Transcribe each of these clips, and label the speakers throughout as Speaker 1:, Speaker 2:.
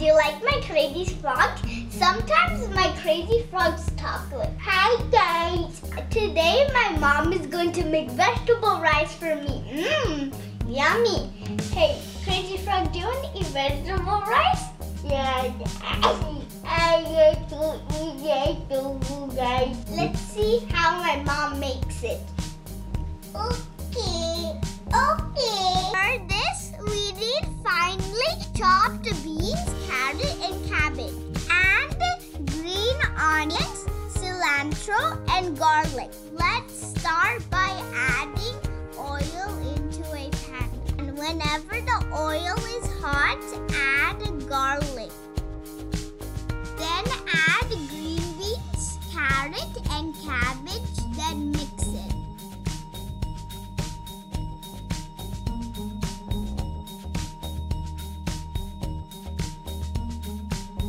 Speaker 1: Do you like my crazy frog? Sometimes my crazy frogs talk like, Hi guys! Today my mom is going to make vegetable rice for me. Mmm, yummy. Hey, crazy frog, do you want to eat vegetable rice? Yeah, I get to eat vegetable rice. Let's see how my mom makes it. Okay, cilantro, and garlic. Let's start by adding oil into a pan. And whenever the oil is hot, add garlic. Then add green beans, carrot, and cabbage, then mix it.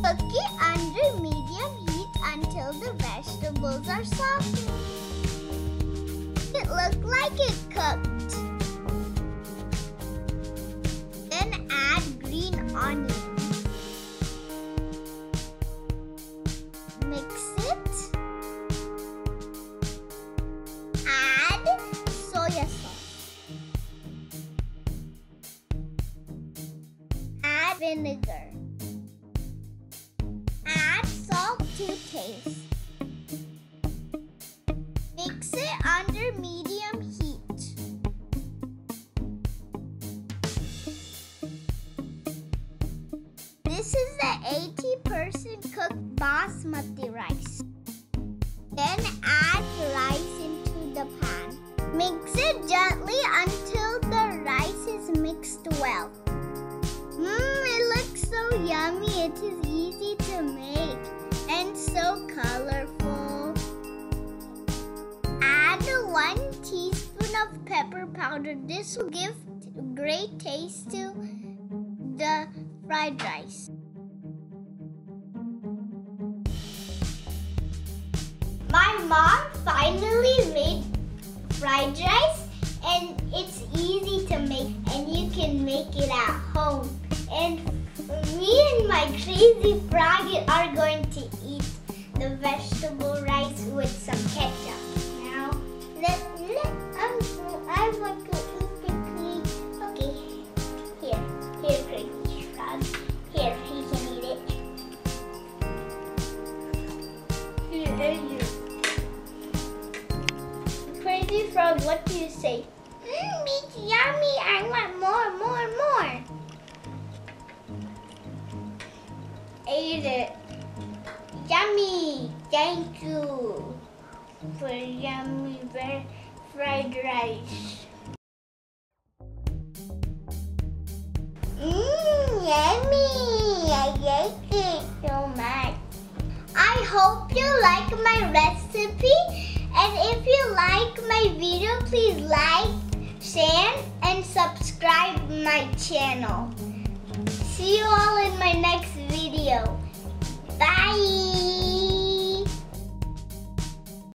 Speaker 1: Cook it It looked like it cooked. Then add green onions. Mix it. Add soya sauce. Add vinegar. This is the 80% cooked basmati rice. Then add the rice into the pan. Mix it gently until the rice is mixed well. Mmm, it looks so yummy. It is easy to make and so colorful. Add one teaspoon of pepper powder. This will give great taste to the fried rice. Mom finally made fried rice and it's easy to make and you can make it at home. And me and my crazy frog are going to eat the vegetable rice with some ketchup. What do you say? Mmm, it's yummy. I want more, more, more. Ate it. Yummy. Thank you for yummy fried rice. Mmm, yummy. I like it so much. I hope you like my recipe. And if you like please like, share, and subscribe my channel. See you